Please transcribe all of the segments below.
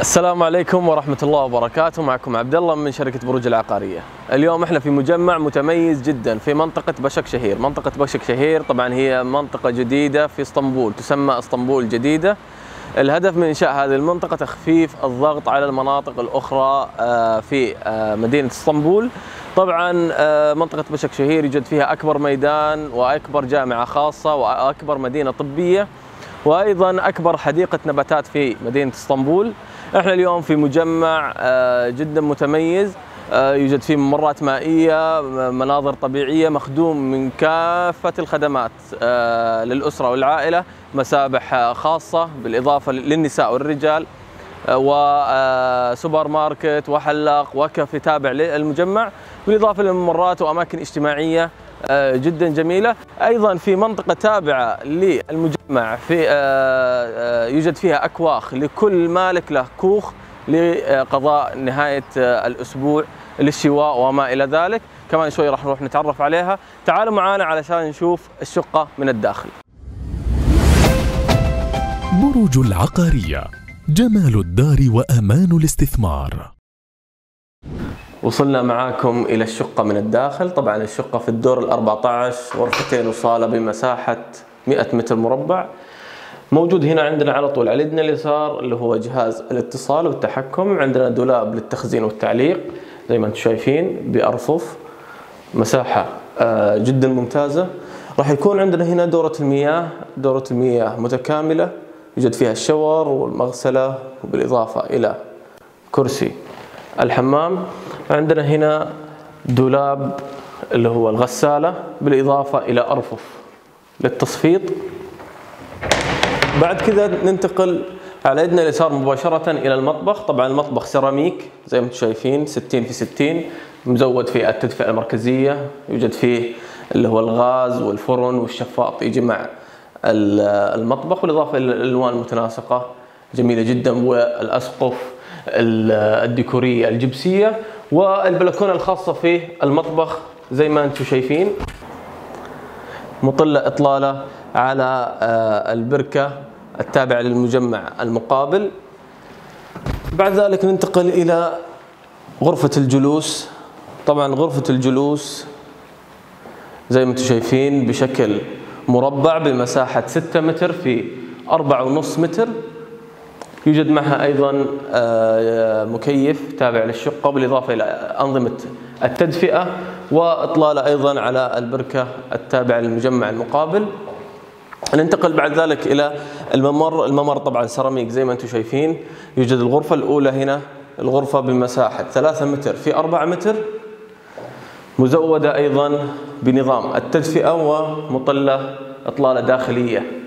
السلام عليكم ورحمة الله وبركاته معكم عبد الله من شركة بروج العقارية. اليوم إحنا في مجمع متميز جدا في منطقة بشك شهير، منطقة بشك شهير طبعا هي منطقة جديدة في إسطنبول تسمى إسطنبول جديدة. الهدف من إنشاء هذه المنطقة تخفيف الضغط على المناطق الأخرى آه، في آه، مدينة إسطنبول. طبعا آه، منطقة بشك شهير يوجد فيها أكبر ميدان وأكبر جامعة خاصة وأكبر مدينة طبية. وأيضا أكبر حديقة نباتات في مدينة إسطنبول إحنا اليوم في مجمع آه، جدا متميز آه، يوجد فيه ممرات مائية مناظر طبيعية مخدوم من كافة الخدمات آه، للأسرة والعائلة مسابح خاصة بالإضافة للنساء والرجال وسوبر ماركت وحلاق وكافي تابع للمجمع بالإضافة للممرات وأماكن اجتماعية آه، جدا جميلة. أيضا في منطقة تابعة للمجمع في آه، آه، يوجد فيها أكواخ لكل مالك له كوخ لقضاء نهاية الأسبوع للشواء وما إلى ذلك. كمان شوي راح نروح نتعرف عليها. تعالوا معنا علشان نشوف الشقة من الداخل. بروج العقارية جمال الدار وأمان الاستثمار. وصلنا معاكم إلى الشقة من الداخل. طبعا الشقة في الدور ال 14 غرفتين وصالة بمساحة 100 متر مربع. موجود هنا عندنا على طول على يدنا اليسار اللي هو جهاز الاتصال والتحكم. عندنا دولاب للتخزين والتعليق زي ما أنتم شايفين بأرفف. مساحة آه، جدا ممتازة. راح يكون عندنا هنا دورة المياه. دورة المياه متكاملة يوجد فيها الشاور والمغسلة وبالإضافة إلى كرسي الحمام. عندنا هنا دولاب اللي هو الغسالة بالإضافة إلى أرفف للتصفيط. بعد كذا ننتقل على يدنا اليسار مباشرة إلى المطبخ. طبعا المطبخ سيراميك زي ما أنتم شايفين 60 في 60 مزود في التدفئة المركزية يوجد فيه اللي هو الغاز والفرن والشفاط يجي مع المطبخ. بالإضافة إلى الألوان المتناسقة جميلة جدا والأسقف الديكورية الجبسية. والبلكونة الخاصة في المطبخ زي ما أنتم شايفين. مطلة إطلالة على آه، البركة التابعة للمجمع المقابل. بعد ذلك ننتقل إلى غرفة الجلوس. طبعا غرفة الجلوس زي ما أنتم شايفين بشكل مربع بمساحة 6 متر في 4.5 متر. يوجد معها أيضا آه، مكيف تابع للشقة بالاضافه إلى أنظمة التدفئة واطلاله أيضا على البركة التابعة للمجمع المقابل. ننتقل بعد ذلك إلى الممر، الممر طبعا سيراميك زي ما أنتم شايفين، يوجد الغرفة الأولى هنا الغرفة بمساحه 3 متر في 4 متر. مزودة أيضا بنظام التدفئة ومطلة إطلالة داخلية.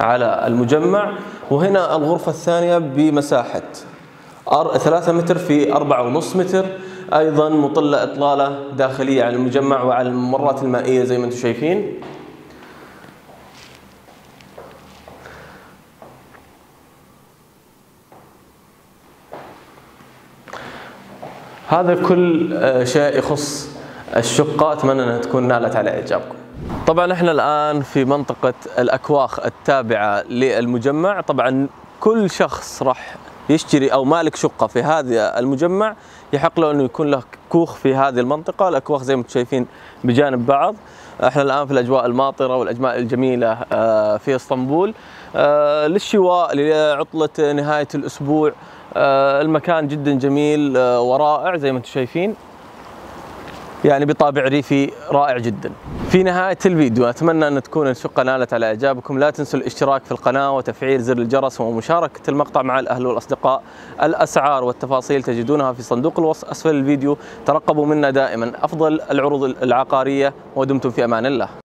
على المجمع وهنا الغرفة الثانية بمساحة ثلاثة متر في أربعة ونص متر. أيضا مطلة إطلالة داخلية على المجمع وعلى الممرات المائية زي ما أنتم شايفين. هذا كل آه، شيء يخص الشقة. أتمنى أنها تكون نالت على إعجابكم. طبعا إحنا الآن في منطقة الأكواخ التابعة للمجمع. طبعا كل شخص راح يشتري أو مالك شقة في هذا المجمع. يحق له إنه يكون له كوخ في هذه المنطقة. الأكواخ زي ما أنتم شايفين بجانب بعض. إحنا الآن في الأجواء الماطرة والأجواء الجميلة آه، في إسطنبول. آه، للشواء لعطلة نهاية الأسبوع. آه، المكان جدا جميل ورائع زي ما أنتم شايفين. يعني بطابع ريفي رائع جدا. في نهاية الفيديو أتمنى أن تكون الشقة نالت على إعجابكم. لا تنسوا الاشتراك في القناة وتفعيل زر الجرس ومشاركة المقطع مع الأهل والأصدقاء. الأسعار والتفاصيل تجدونها في صندوق الوصف. أسفل الفيديو ترقبوا منا دائما. أفضل العروض العقارية ودمتم في أمان الله.